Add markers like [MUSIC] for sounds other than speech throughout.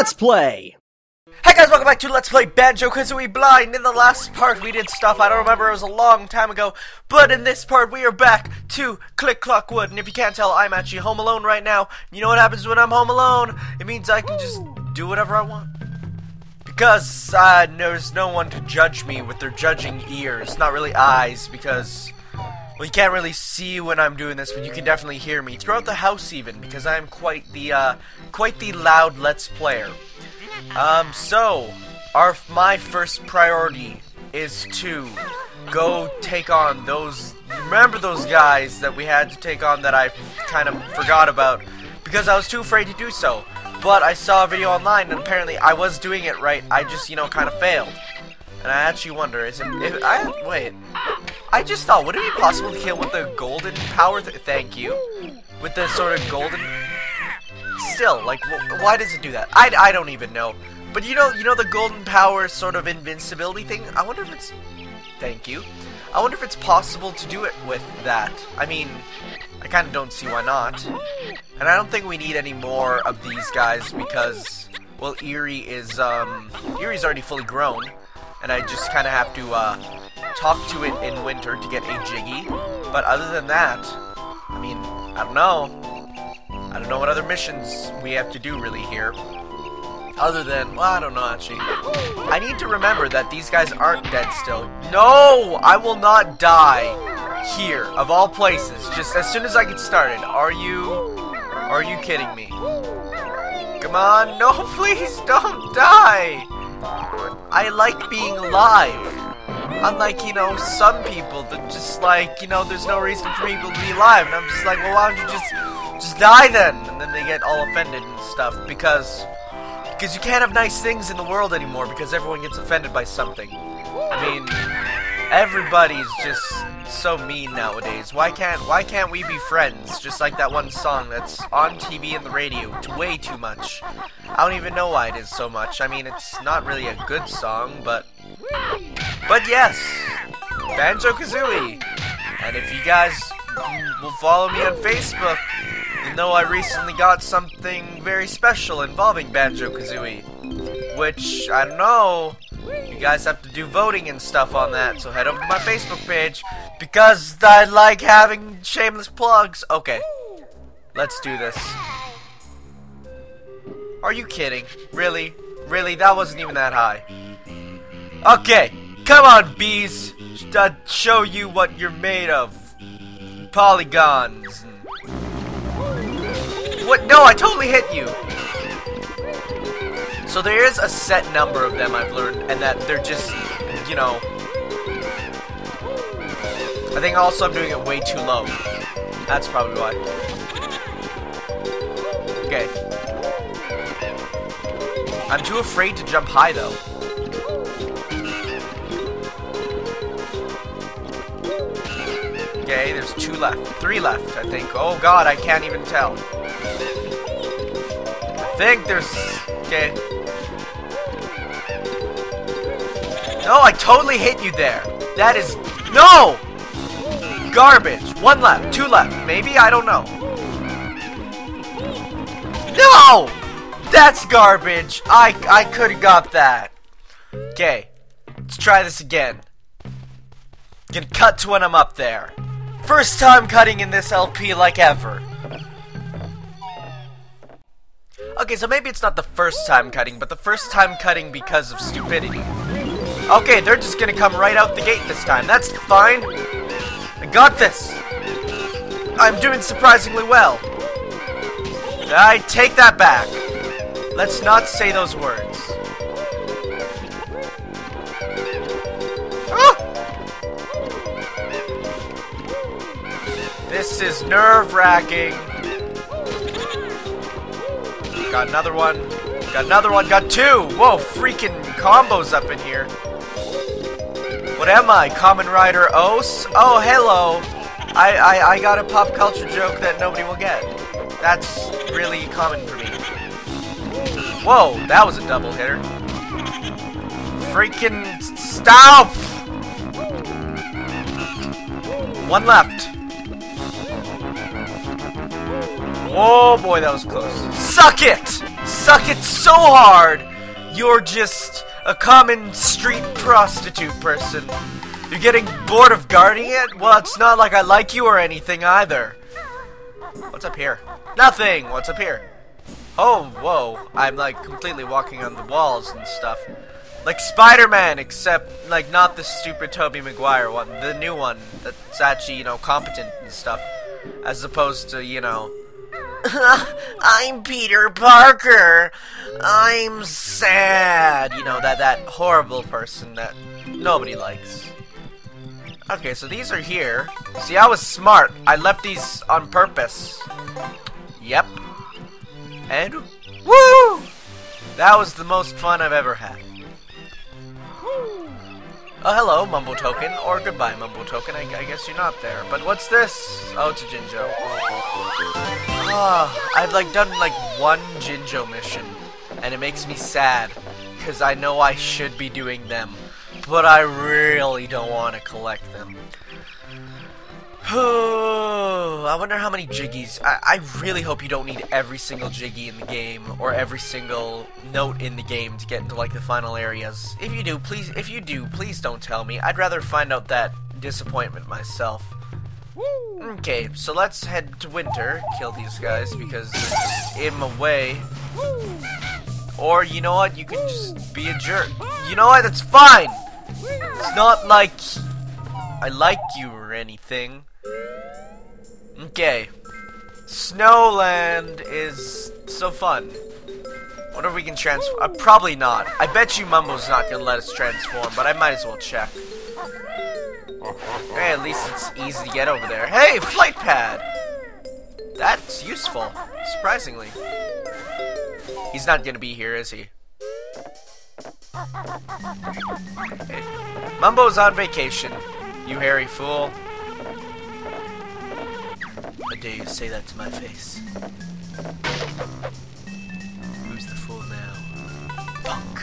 Let's play! Hey guys, welcome back to Let's Play Banjo-Kazooie Blind! In the last part we did stuff, I don't remember, it was a long time ago, but in this part we are back to Click Clock Wood, and if you can't tell, I'm actually home alone right now. You know what happens when I'm home alone? It means I can just do whatever I want. Because uh, there's no one to judge me with their judging ears, not really eyes, because... Well, you can't really see when I'm doing this, but you can definitely hear me throughout the house, even because I am quite the uh, quite the loud Let's Player. Um, so our my first priority is to go take on those. Remember those guys that we had to take on that I kind of forgot about because I was too afraid to do so. But I saw a video online, and apparently I was doing it right. I just, you know, kind of failed. And I actually wonder, is it? If I wait. I just thought, would it be possible to kill with the golden power? Th thank you. With the sort of golden. Still, like, wh why does it do that? I, I don't even know. But you know, you know the golden power sort of invincibility thing. I wonder if it's. Thank you. I wonder if it's possible to do it with that. I mean, I kind of don't see why not. And I don't think we need any more of these guys because, well, Eyrie is um, Eyrie's already fully grown and I just kind of have to uh, talk to it in winter to get a Jiggy. But other than that, I mean, I don't know. I don't know what other missions we have to do really here. Other than, well, I don't know actually. I need to remember that these guys aren't dead still. No! I will not die here, of all places, just as soon as I get started. Are you, are you kidding me? Come on, [LAUGHS] no, please don't die! I like being alive. Unlike, you know, some people that just like, you know, there's no reason for people to be alive. And I'm just like, well, why don't you just, just die then? And then they get all offended and stuff because, because you can't have nice things in the world anymore because everyone gets offended by something. I mean, everybody's just so mean nowadays. Why can't, why can't we be friends? Just like that one song that's on TV and the radio. Way too much. I don't even know why it is so much. I mean, it's not really a good song, but... But yes! Banjo-Kazooie! And if you guys will follow me on Facebook, you know I recently got something very special involving Banjo-Kazooie. Which, I don't know, you guys have to do voting and stuff on that, so head over to my Facebook page, because I like having shameless plugs. Okay, let's do this. Are you kidding? Really? Really? That wasn't even that high. Okay, come on, bees. To show you what you're made of. Polygons. What? No, I totally hit you. So there is a set number of them I've learned, and that they're just, you know... I think also I'm doing it way too low. That's probably why. Okay. I'm too afraid to jump high, though. Okay, there's two left. Three left, I think. Oh god, I can't even tell. I think there's... Okay. No, I totally hit you there. That is... No! Garbage. One left. Two left. Maybe? I don't know. No! That's garbage. I, I could have got that. Okay. Let's try this again. Gonna cut to when I'm up there. First time cutting in this LP like ever. Okay, so maybe it's not the first time cutting, but the first time cutting because of stupidity. Okay, they're just gonna come right out the gate this time. That's fine. I got this. I'm doing surprisingly well. I take that back. Let's not say those words. This is nerve-wracking. Got another one. Got another one. Got two. Whoa, freaking combos up in here. What am I? Kamen Rider OOO? Oh, hello. I, I, I got a pop culture joke that nobody will get. That's really common for me. Whoa, that was a double hitter. Freaking stop! One left. Whoa, boy, that was close. Suck it! suck it so hard, you're just a common street prostitute person. You're getting bored of guarding it? Well, it's not like I like you or anything either. What's up here? Nothing! What's up here? Oh, whoa. I'm like completely walking on the walls and stuff. Like Spider-Man, except like not the stupid Tobey Maguire one, the new one that's actually, you know, competent and stuff. As opposed to, you know, [LAUGHS] I'm Peter Parker. I'm sad. You know, that that horrible person that nobody likes. Okay, so these are here. See, I was smart. I left these on purpose. Yep. And woo! That was the most fun I've ever had. Oh, hello, Mumbo Token, or goodbye, Mumbo Token. I, I, guess you're not there. But what's this? Oh, it's a Jinjo. Oh, I've like done like one Jinjo mission, and it makes me sad because I know I should be doing them, but I really don't want to collect them. [SIGHS] I wonder how many Jiggies. I, I really hope you don't need every single Jiggy in the game or every single note in the game to get into like the final areas. If you do, please if you do, please don't tell me. I'd rather find out that disappointment myself. Okay, so let's head to winter, kill these guys because they're in my way. Or you know what, you can just be a jerk. You know what, that's fine! It's not like I like you or anything. Okay. Snowland is so fun. Wonder if we can transform. Uh, probably not. I bet you Mumbo's not gonna let us transform, but I might as well check. Hey, at least it's easy to get over there. Hey, flight pad! That's useful, surprisingly. He's not gonna be here, is he? Hey. Mumbo's on vacation. You hairy fool. How dare you say that to my face? Who's the fool now? Punk.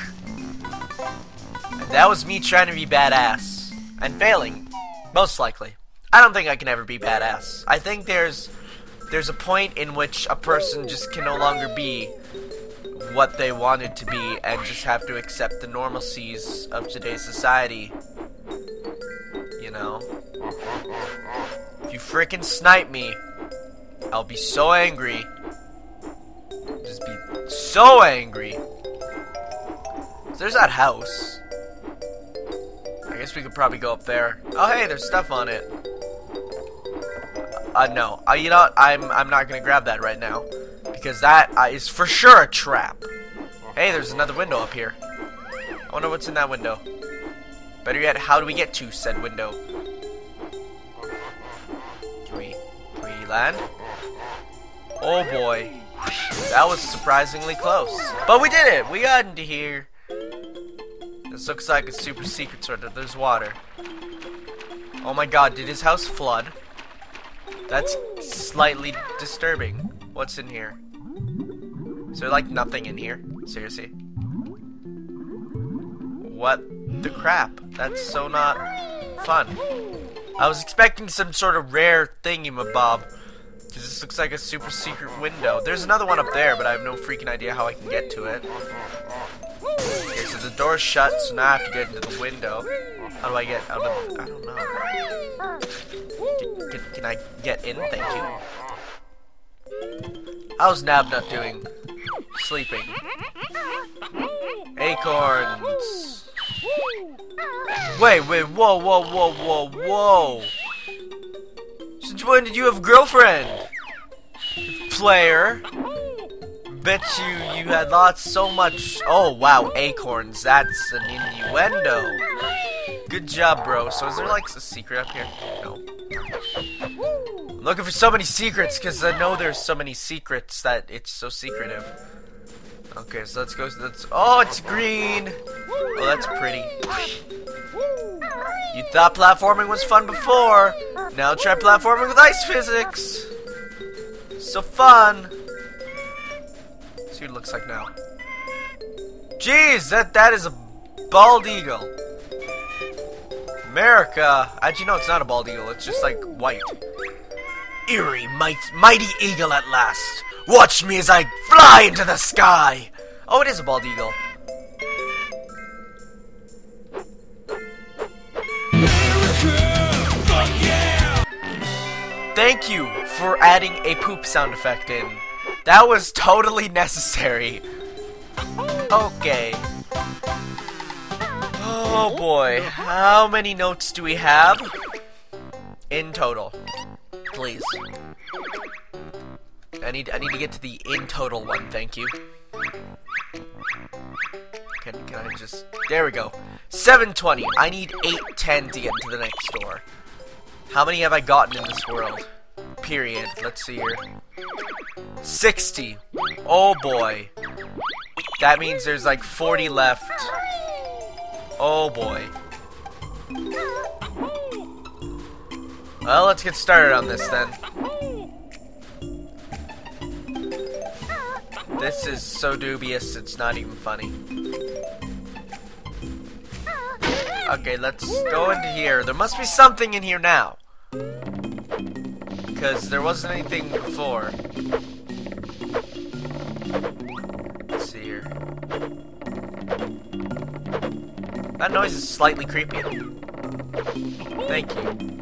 And that was me trying to be badass. And failing. Most likely. I don't think I can ever be badass. I think there's there's a point in which a person just can no longer be what they wanted to be and just have to accept the normalcies of today's society. You know? If you frickin' snipe me, I'll be so angry. Just be so angry. So there's that house. Guess we could probably go up there. Oh, hey, there's stuff on it. Uh, no. Uh, you know what? I'm, I'm not gonna grab that right now. Because that uh, is for sure a trap. Hey, there's another window up here. I wonder what's in that window. Better yet, how do we get to said window? Can we, can we land? Oh boy. That was surprisingly close. But we did it! We got into here. This looks like a super secret sort of. There's water. Oh my god, did his house flood? That's slightly disturbing. What's in here? Is there like nothing in here? Seriously? What the crap? That's so not fun. I was expecting some sort of rare thingy-mabob. Because this looks like a super secret window. There's another one up there, but I have no freaking idea how I can get to it. So the door's shut, so now I have to get into the window. How do I get out of the... I don't know. Can, can, I get in? Thank you. How's Nabnut doing? Sleeping. Acorns. Wait, wait, whoa, whoa, whoa, whoa, whoa. Since when did you have a girlfriend? Player. Bet you you had lots so much. Oh wow, acorns. That's an innuendo. Good job, bro. So is there like a secret up here? No. I'm looking for so many secrets because I know there's so many secrets that it's so secretive. Okay, so let's go. Let's. Oh, it's green. Oh, that's pretty. You thought platforming was fun before. Now try platforming with ice physics. So fun. See looks like now. Jeez, that that is a bald eagle. America. You know it's not a bald eagle? It's just like white. Eyrie, might, mighty eagle at last. Watch me as I fly into the sky! Oh, it is a bald eagle. Thank you for adding a poop sound effect in. That was totally necessary. Okay. Oh boy, how many notes do we have? In total. Please. I need I need to get to the in total one, thank you. Can, can I just... There we go. 720. I need 810 to get into the next door. How many have I gotten in this world? Period. Let's see here. 60. Oh boy. That means there's like 40 left. Oh boy. Well, let's get started on this then. This is so dubious, it's not even funny. Okay, let's go into here. There must be something in here now. Because there wasn't anything before. That noise is slightly creepy. Thank you.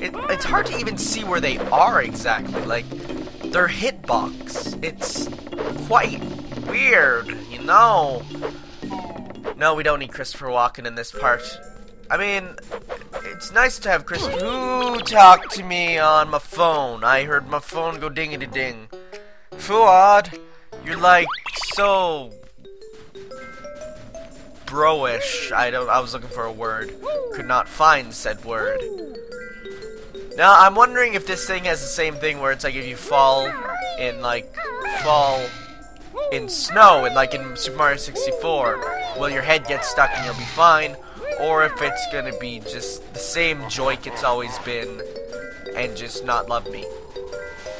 It, it's hard to even see where they are exactly. Like, their hitbox. It's quite weird, you know. No, we don't need Christopher Walken in this part. I mean, it's nice to have Chris. Who talked to me on my phone? I heard my phone go dingity ding. Fuad, you're like so broish. I don't. I was looking for a word. Could not find said word. Now I'm wondering if this thing has the same thing where it's like if you fall in like fall in snow and like in Super Mario 64, will your head get stuck and you'll be fine, or if it's gonna be just the same joik it's always been and just not love me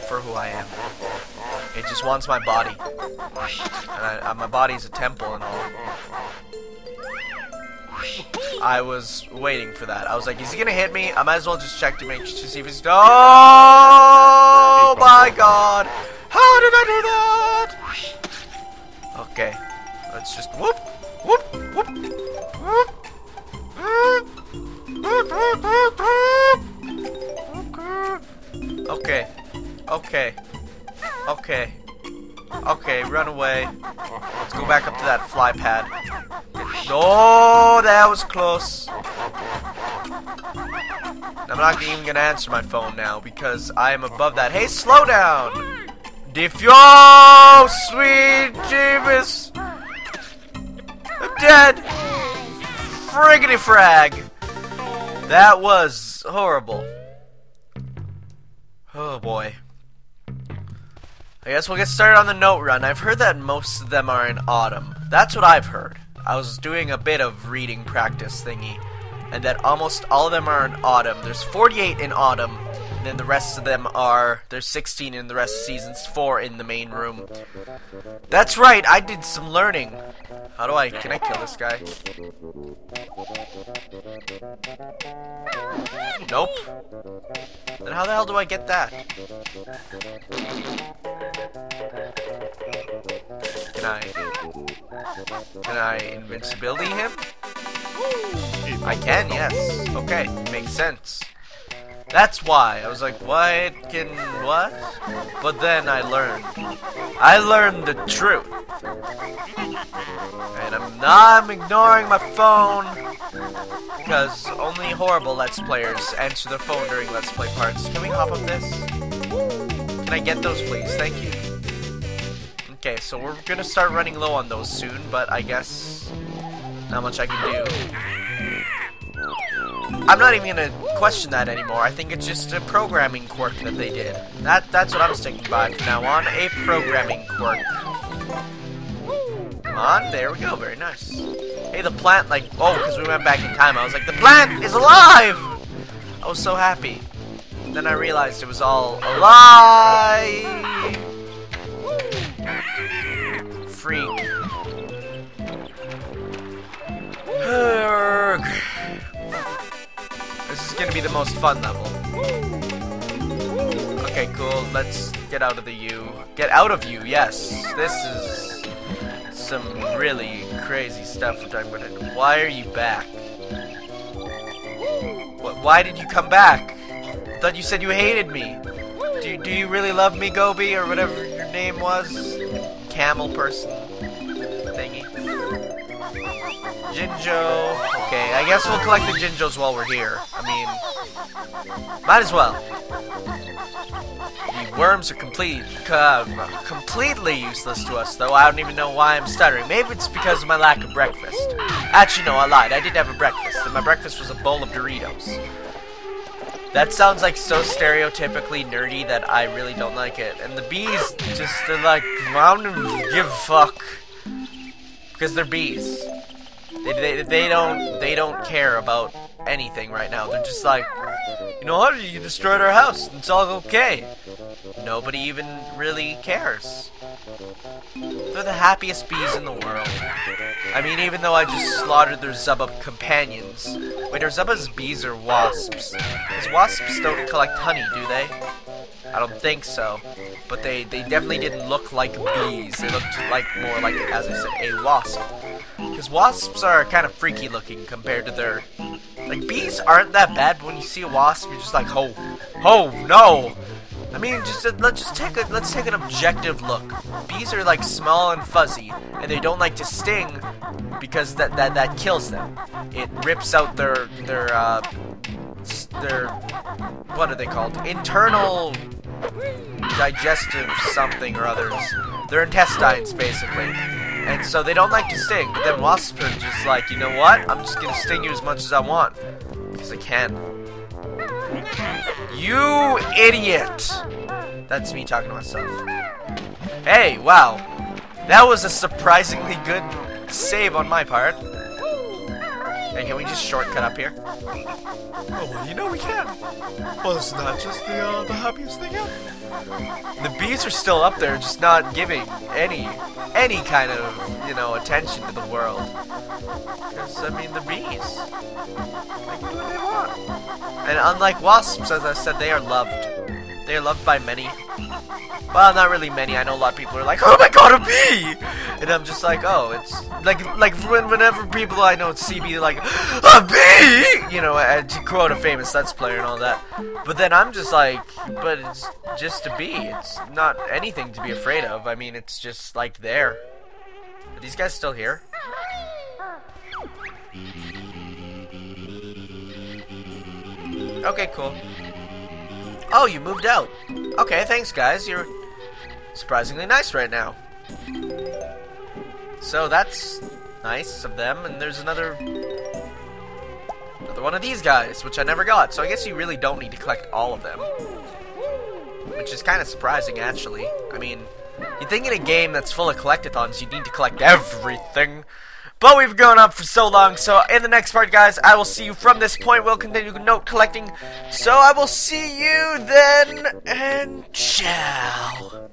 for who I am. It just wants my body. And I, my body's a temple and all. I was waiting for that. I was like, is he gonna hit me? I might as well just check to make to see if he's. Oh my god! How did I do that? Okay, let's just whoop, whoop, whoop, whoop. Okay, okay, okay, okay. Run away. Let's go back up to that fly pad. Oh, that was close. I'm not even gonna answer my phone now because I am above that. Hey, slow down! Defio, sweet Jeebus! I'm dead! Friggity frag! That was horrible. Oh boy. I guess we'll get started on the note run. I've heard that most of them are in autumn. That's what I've heard. I was doing a bit of reading practice thingy, and that almost all of them are in autumn. There's 48 in autumn, and then the rest of them are there's 16 in the rest of seasons, four in the main room. That's right, I did some learning. How do I can I kill this guy? Nope. Then how the hell do I get that? Can I... Can I invincibility him? I can, yes. Okay, makes sense. That's why. I was like, what can... what? But then I learned. I learned the truth. And I'm not I'm ignoring my phone. Because only horrible Let's Players answer their phone during Let's Play parts. Can we hop up this? Can I get those, please? Thank you. Okay, so we're gonna start running low on those soon, but I guess not much I can do. I'm not even gonna question that anymore. I think it's just a programming quirk that they did. That that's what I'm sticking by from now on. A programming quirk. Come on, there we go. Very nice. Hey, the plant, like, oh, because we went back in time. I was like, the plant is alive! I was so happy. Then I realized it was all a lie! Freak. this is gonna be the most fun level. Okay, cool. Let's get out of the U. Get out of you, yes. This is some really crazy stuff we're talking about. Why are you back? Why did you come back? I thought you said you hated me. Do, do you really love me, Gobi, or whatever your name was? Camel person thingy. Jinjo. Okay, I guess we'll collect the Jinjos while we're here. I mean, might as well. The worms are complete, uh, completely useless to us, though. I don't even know why I'm stuttering. Maybe it's because of my lack of breakfast. Actually, no, I lied. I did have a breakfast, and my breakfast was a bowl of Doritos. That sounds like so stereotypically nerdy that I really don't like it. And the bees just, they're like, I don't give fuck. Because they're bees. They, they, they don't they don't care about anything right now. They're just like, you know what? You destroyed our house. It's all okay. Nobody even really cares. They're the happiest bees in the world. I mean, even though I just slaughtered their Zubba companions. Wait, are Zubba's bees or wasps? Because wasps don't collect honey, do they? I don't think so. But they, they definitely didn't look like bees. They looked like more like, as I said, a wasp. Because wasps are kind of freaky looking compared to their... Like, bees aren't that bad, but when you see a wasp, you're just like, oh, oh, no! I mean, just let's just take a let's take an objective look. Bees are like small and fuzzy, and they don't like to sting because that that that kills them. It rips out their their uh, their what are they called? Internal digestive something or others. Their intestines, basically. And so they don't like to sting. But then wasps are just like, you know what? I'm just gonna sting you as much as I want. Because I can. You idiot! That's me talking to myself. Hey, wow. That was a surprisingly good save on my part. Hey, can we just shortcut up here? Oh, well, you know we can. Well, it's not just the, uh, the happiest thing ever. The bees are still up there, just not giving any, any kind of, you know, attention to the world. Because, I mean, the bees, they can do what they want. And unlike wasps, as I said, they are loved. They are loved by many. Well, not really many. I know a lot of people are like, "Oh my god, a bee!" And I'm just like, "Oh, it's like like when, whenever people I know see me like a bee," you know, and to quote a famous Let's player and all that. But then I'm just like, "But it's just a bee. It's not anything to be afraid of. I mean, it's just like there." Are these guys still here? Okay, cool. Oh, you moved out. Okay, thanks, guys. You're surprisingly nice right now. So that's nice of them, and there's another another one of these guys, which I never got. So I guess you really don't need to collect all of them. Which is kind of surprising, actually. I mean, you think in a game that's full of collectathons, you need to collect everything. But we've gone up for so long, so in the next part, guys, I will see you from this point. We'll continue note collecting. So I will see you then, and ciao.